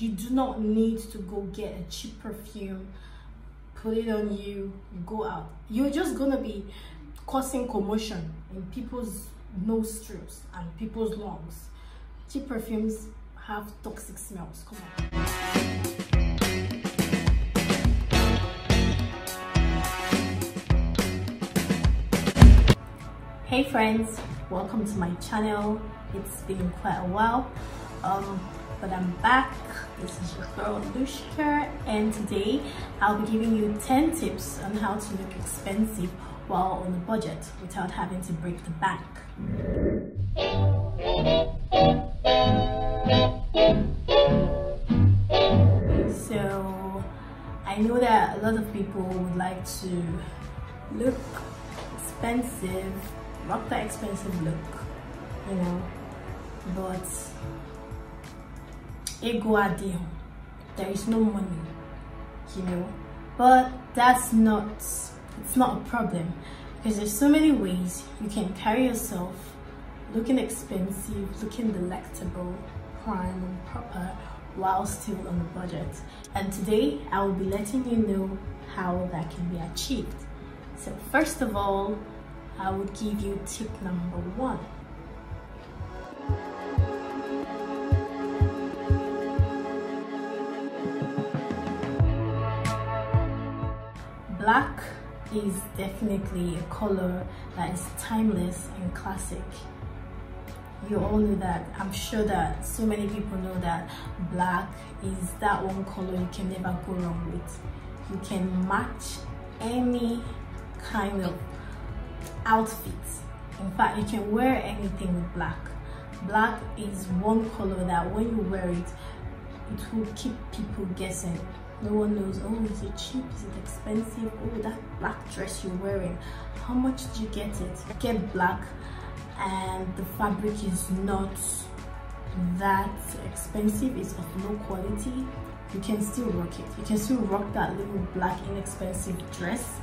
you do not need to go get a cheap perfume put it on you go out. You're just gonna be causing commotion in people's nostrils and people's lungs. Cheap perfumes have toxic smells. Come on. Hey friends welcome to my channel. It's been quite a while. Um but i'm back this is your girl Lushka and today I'll be giving you 10 tips on how to look expensive while on a budget without having to break the bank. So I know that a lot of people would like to look expensive, rock the expensive look, you know, but ego adeo there is no money you know. But that's not it's not a problem. Because there's so many ways you can carry yourself looking expensive looking delectable prime and proper while still on a budget. And today i will be letting you know how that can be achieved. So first of all i would give you tip number one is definitely a color that is timeless and classic. You all know that. I'm sure that so many people know that black is that one color you can never go wrong with. You can match any kind of outfit. In fact you can wear anything with black. Black is one color that when you wear it it will keep people guessing no one knows oh is it cheap is it expensive. Oh that black dress you're wearing. How much did you get it? Get black and the fabric is not that expensive. It's of low quality. You can still rock it. You can still rock that little black inexpensive dress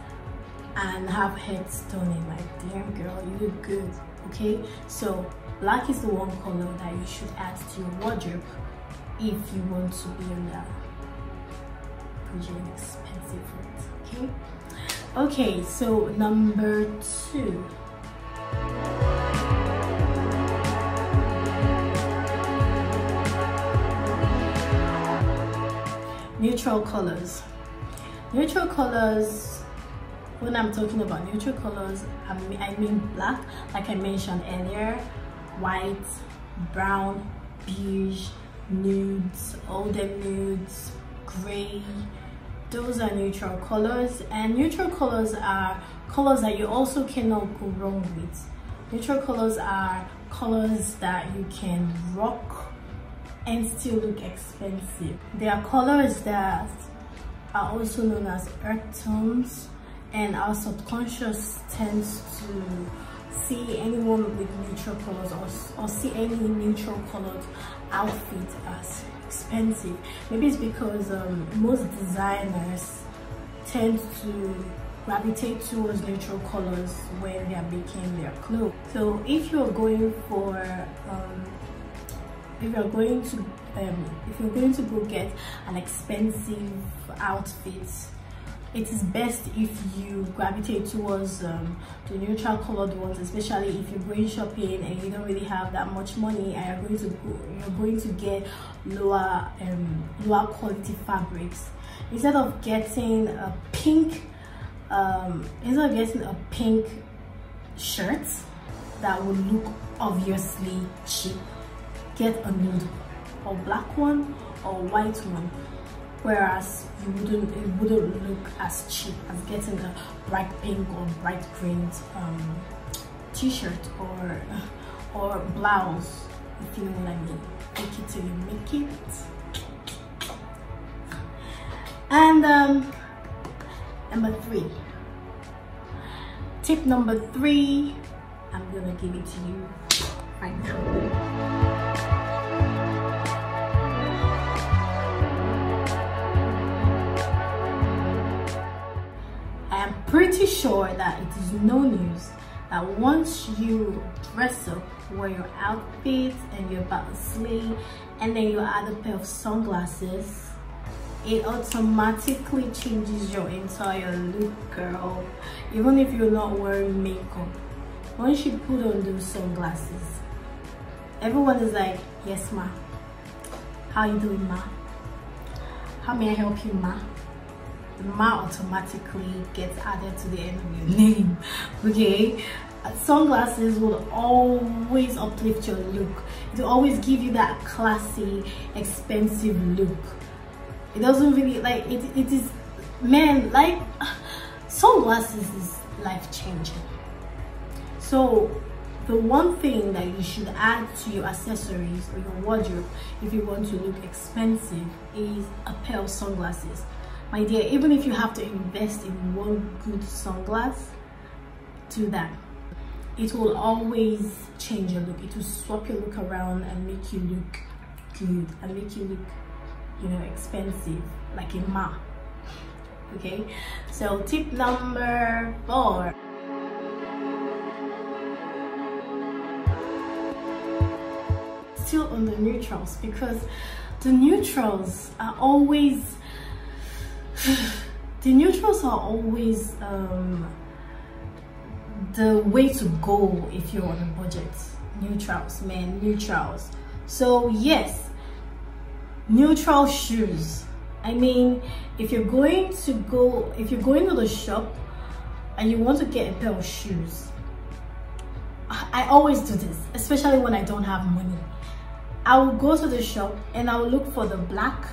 and have head stoning like damn girl. You look good okay? So black is the one color that you should add to your wardrobe if you want to be on that expensive okay? Okay so number two. Neutral colors. Neutral colors when i'm talking about neutral colors i mean, I mean black like i mentioned earlier white brown beige nudes the nudes gray those are neutral colors and neutral colors are colors that you also cannot go wrong with. Neutral colors are colors that you can rock and still look expensive. They are colors that are also known as earth tones and our subconscious tends to see anyone with neutral colors or, or see any neutral colored outfit as expensive. Maybe it's because um, most designers tend to gravitate towards neutral colors when they are making their clothes. So if you're going for um, if you're going to um, if you're going to go get an expensive outfit it is best if you gravitate towards um, the neutral colored ones especially if you're going shopping and you don't really have that much money and you're going to you're going to get lower um, lower quality fabrics. Instead of getting a pink um, instead of getting a pink shirt that would look obviously cheap get a nude or black one or white one. Whereas you wouldn't it wouldn't look as cheap as getting a bright pink or bright green um, t-shirt or or blouse if you know what I mean. Make it till you make it. And um, number three. Tip number three I'm gonna give it to you right now pretty sure that it is no news that once you dress up, wear your outfit and you're about to slay and then you add a pair of sunglasses it automatically changes your entire look girl. Even if you're not wearing makeup. Once you put on those sunglasses everyone is like yes ma. How you doing ma? How may i help you ma ma automatically gets added to the end of your name okay? Sunglasses will always uplift your look. It will always give you that classy expensive look. It doesn't really like it it is man like sunglasses is life changing so the one thing that you should add to your accessories or your wardrobe if you want to look expensive is a pair of sunglasses my dear even if you have to invest in one good sunglass do that. It will always change your look. It will swap your look around and make you look good and make you look you know expensive like a ma. Okay? So tip number four. Still on the neutrals because the neutrals are always the neutrals are always um, the way to go if you're on a budget. Neutrals man neutrals. So yes neutral shoes. I mean if you're going to go if you're going to the shop and you want to get a pair of shoes i always do this especially when i don't have money. I will go to the shop and i'll look for the black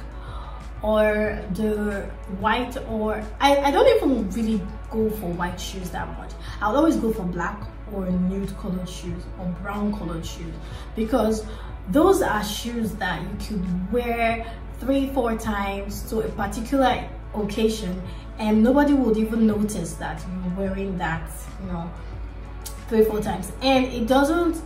or the white or I, I don't even really go for white shoes that much. I'll always go for black or nude colored shoes or brown colored shoes because those are shoes that you could wear three four times to a particular occasion and nobody would even notice that you're wearing that you know three four times. And it doesn't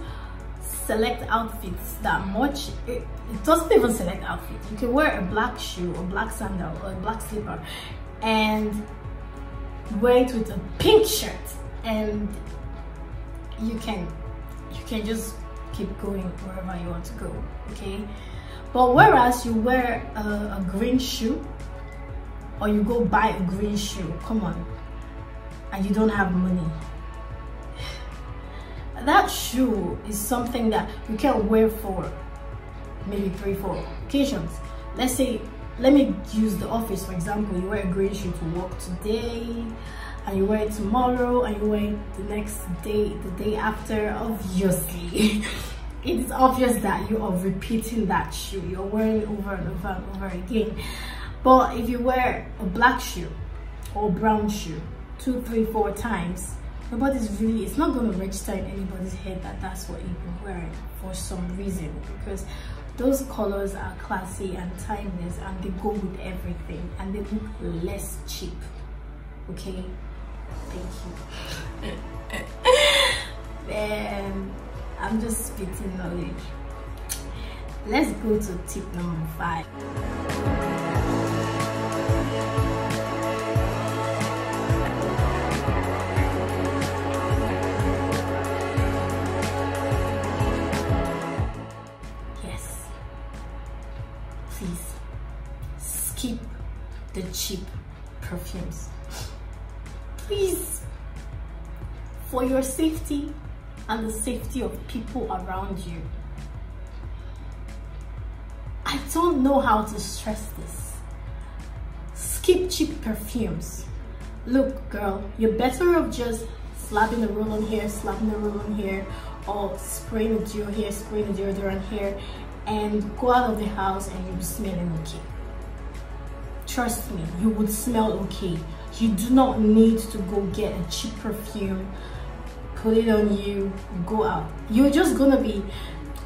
select outfits that much it, it doesn't even select outfits you can wear a black shoe or black sandal or a black slipper and wear it with a pink shirt. And you can you can just keep going wherever you want to go okay? But whereas you wear a, a green shoe or you go buy a green shoe come on and you don't have money that shoe is something that you can wear for maybe three four occasions. Let's say let me use the office for example. You wear a green shoe to work today and you wear it tomorrow and you wear it the next day the day after obviously. It is obvious that you are repeating that shoe. You're wearing it over and over and over again. But if you wear a black shoe or brown shoe two three four times nobody's really it's not going to register in anybody's head that that's what you've been wearing for some reason because those colors are classy and timeless and they go with everything and they look less cheap. Okay? Thank you. And i'm just spitting knowledge. Let's go to tip number five cheap perfumes. Please, for your safety and the safety of people around you, I don't know how to stress this. Skip cheap perfumes. Look, girl, you're better off just slapping the roll on here, slapping the roll on here, or spraying the deodorant here, spraying the deodorant here, and go out of the house and you'll be smelling okay trust me you would smell okay. You do not need to go get a cheap perfume put it on you go out. You're just gonna be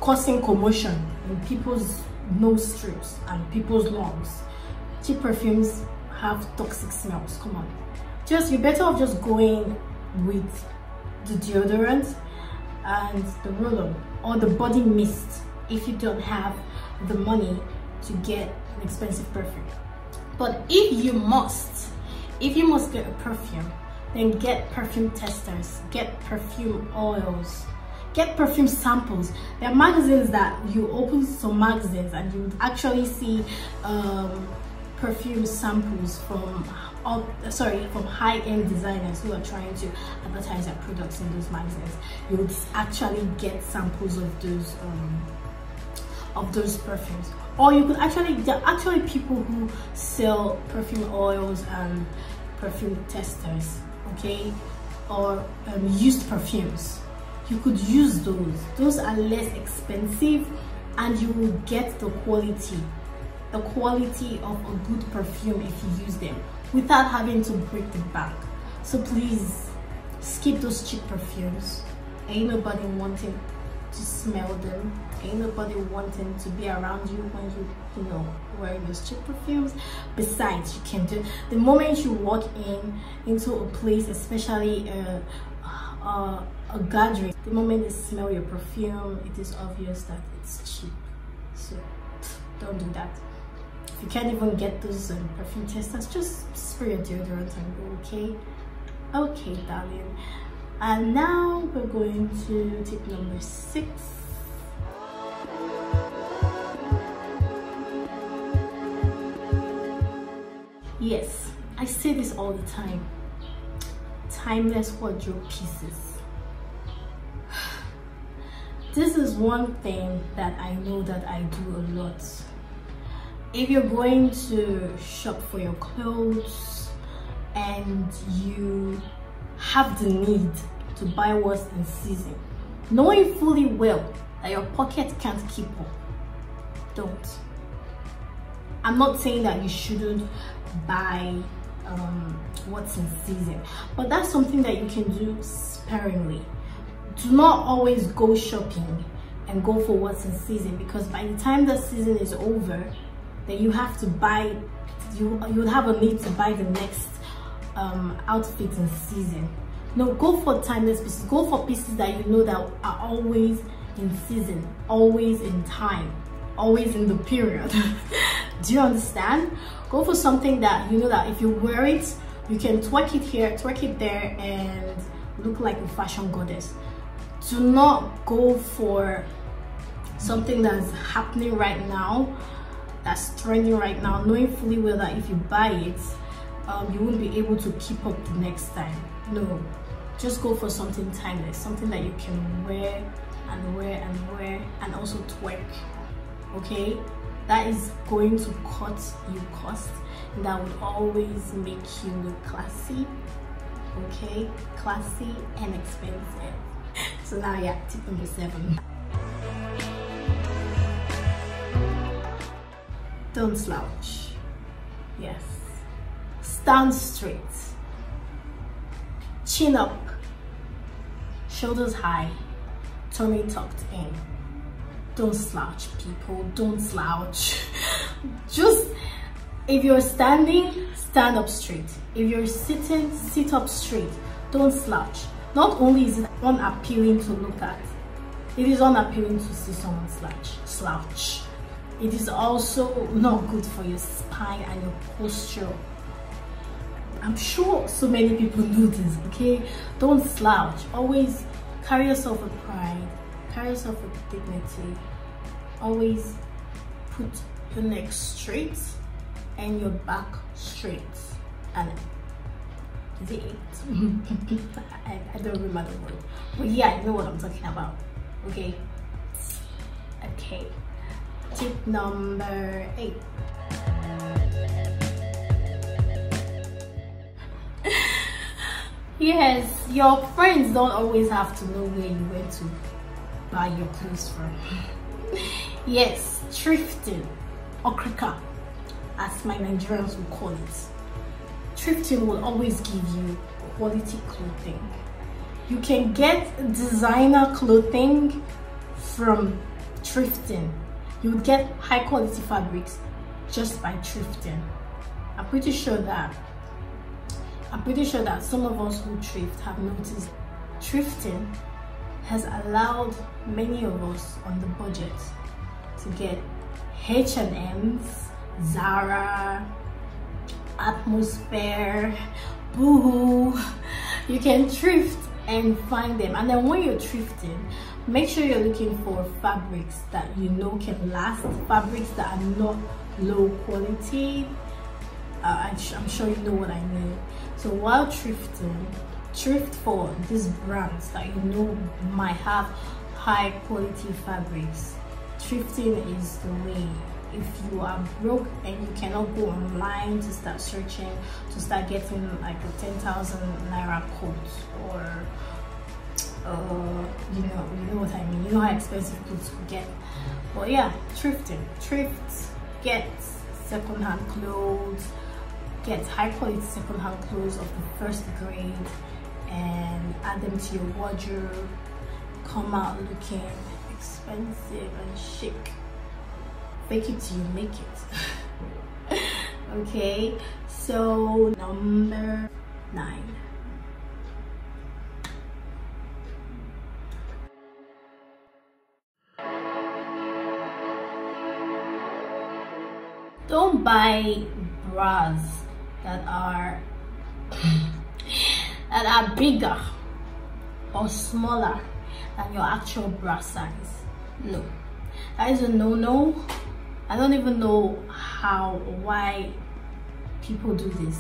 causing commotion in people's nose strips and people's lungs. Cheap perfumes have toxic smells come on. Just you're better off just going with the deodorant and the roll-on or the body mist if you don't have the money to get an expensive perfume but if you must, if you must get a perfume, then get perfume testers, get perfume oils, get perfume samples. There are magazines that you open some magazines and you would actually see um, perfume samples from all, sorry from high-end designers who are trying to advertise their products in those magazines. You would actually get samples of those um, of those perfumes or you could actually there are actually people who sell perfume oils and perfume testers okay? Or um, used perfumes. You could use those. Those are less expensive and you will get the quality the quality of a good perfume if you use them without having to break the bank. So please skip those cheap perfumes. Ain't nobody wanting to smell them ain't nobody wanting to be around you when you you know wearing those cheap perfumes. Besides you can do the moment you walk in into a place especially a, a, a gathering the moment they smell your perfume it is obvious that it's cheap. So don't do that. If you can't even get those um, perfume testers just spray your deodorant and go okay? Okay darling. And now we're going to tip number six yes i say this all the time timeless wardrobe pieces this is one thing that i know that i do a lot if you're going to shop for your clothes and you have the need to buy what's in season, knowing fully well that your pocket can't keep up. Don't. I'm not saying that you shouldn't buy um, what's in season, but that's something that you can do sparingly. Do not always go shopping and go for what's in season because by the time the season is over, then you have to buy, you, you'll have a need to buy the next um, outfit in season. No, go for timeless pieces. Go for pieces that you know that are always in season, always in time, always in the period. Do you understand? Go for something that you know that if you wear it, you can twerk it here, twerk it there, and look like a fashion goddess. Do not go for something that's happening right now, that's trending right now, knowing fully well that if you buy it, um, you won't be able to keep up the next time. No, just go for something timeless, something that you can wear and wear and wear and also twerk. Okay, that is going to cut you cost. And that would always make you look classy. Okay, classy and expensive. So now, yeah, tip number seven. Don't slouch. Yes stand straight chin up shoulders high tummy tucked in don't slouch people. Don't slouch. Just if you're standing stand up straight. If you're sitting sit up straight. Don't slouch. Not only is it unappealing to look at it is unappealing to see someone slouch slouch. It is also not good for your spine and your posture. I'm sure so many people know this, okay? Don't slouch. Always carry yourself with pride. Carry yourself with dignity. Always put your neck straight and your back straight. And is it I, I don't remember the word. But yeah, I know what I'm talking about. Okay? Okay. Tip number eight. yes your friends don't always have to know where you went to buy your clothes from yes thrifting okrika as my nigerians will call it. Thrifting will always give you quality clothing. You can get designer clothing from thrifting. You get high quality fabrics just by thrifting. I'm pretty sure that I'm pretty sure that some of us who thrift have noticed thrifting has allowed many of us on the budget to get H&M's, Zara, Atmosphere, Boohoo. You can thrift and find them. And then when you're thrifting, make sure you're looking for fabrics that you know can last fabrics that are not low quality uh, I'm sure you know what I mean so while thrifting thrift for these brands that you know might have high quality fabrics. Thrifting is the way. If you are broke and you cannot go online to start searching to start getting like a 10,000 naira coat or uh, you know you know what I mean. You know how expensive clothes could get. But yeah thrifting. Thrift get second-hand clothes get high quality second-hand clothes of the first grade and add them to your wardrobe come out looking expensive and chic. Fake it till you make it. Okay so number nine. Don't buy bras that are that are bigger or smaller than your actual bra size. No. That is a no-no. I don't even know how why people do this.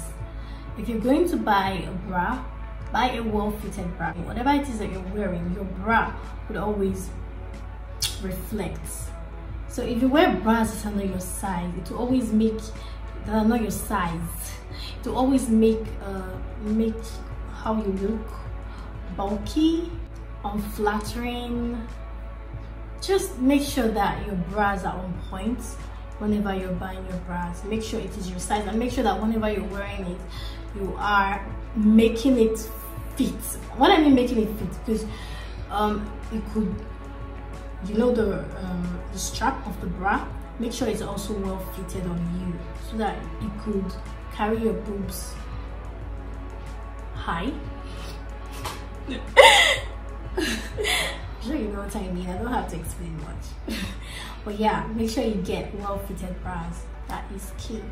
If you're going to buy a bra buy a well-fitted bra. Whatever it is that you're wearing your bra would always reflect. So if you wear bras that are not your size it will always make that are not your size will always make uh make how you look bulky unflattering. Just make sure that your bras are on point whenever you're buying your bras. Make sure it is your size and make sure that whenever you're wearing it you are making it fit. What i mean making it fit because um it could you know the um, the strap of the bra make sure it's also well fitted on you so that it could carry your boobs high sure you know what I mean. I don't have to explain much. but yeah, make sure you get well-fitted bras. That is key.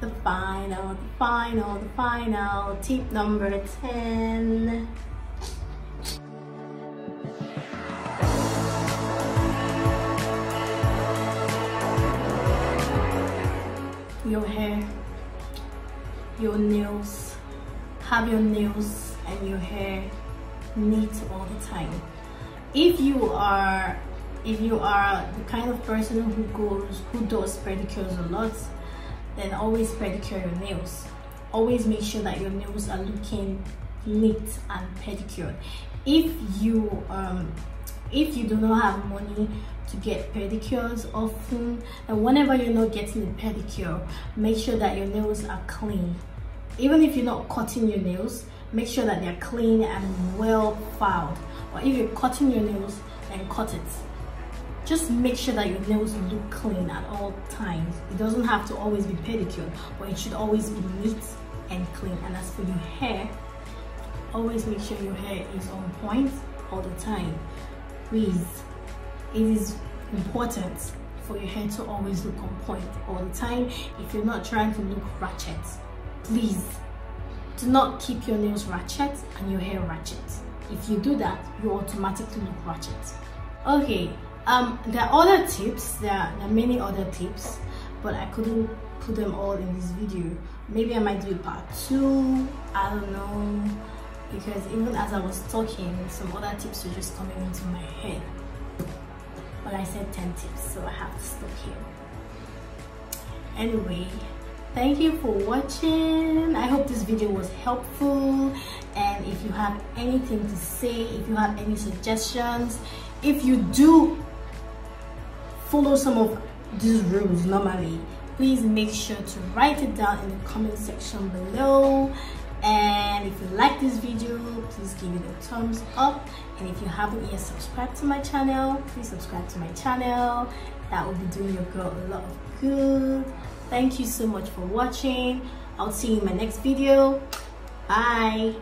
The final, the final, the final tip number 10. Your hair, your nails, have your nails and your hair neat all the time. If you are if you are the kind of person who goes who does pedicures a lot then always pedicure your nails. Always make sure that your nails are looking neat and pedicured. If you um if you do not have money to get pedicures often and whenever you're not getting a pedicure make sure that your nails are clean even if you're not cutting your nails make sure that they're clean and well filed. Or if you're cutting your nails then cut it. Just make sure that your nails look clean at all times. It doesn't have to always be pedicured but it should always be neat and clean. And as for your hair always make sure your hair is on point all the time. Please it is important for your hair to always look on point all the time if you're not trying to look ratchet please do not keep your nails ratchet and your hair ratchet. If you do that, you automatically look ratchet. Okay, um, there are other tips, there are, there are many other tips, but I couldn't put them all in this video. Maybe I might do a part two, I don't know, because even as I was talking, some other tips were just coming into my head. But I said 10 tips, so I have to stop here. Anyway, thank you for watching. I hope this video was helpful. And if you have anything to say if you have any suggestions if you do follow some of these rules normally please make sure to write it down in the comment section below. And if you like this video please give it a thumbs up. And if you haven't yet subscribed to my channel please subscribe to my channel. That will be doing your girl a lot of good thank you so much for watching i'll see you in my next video bye.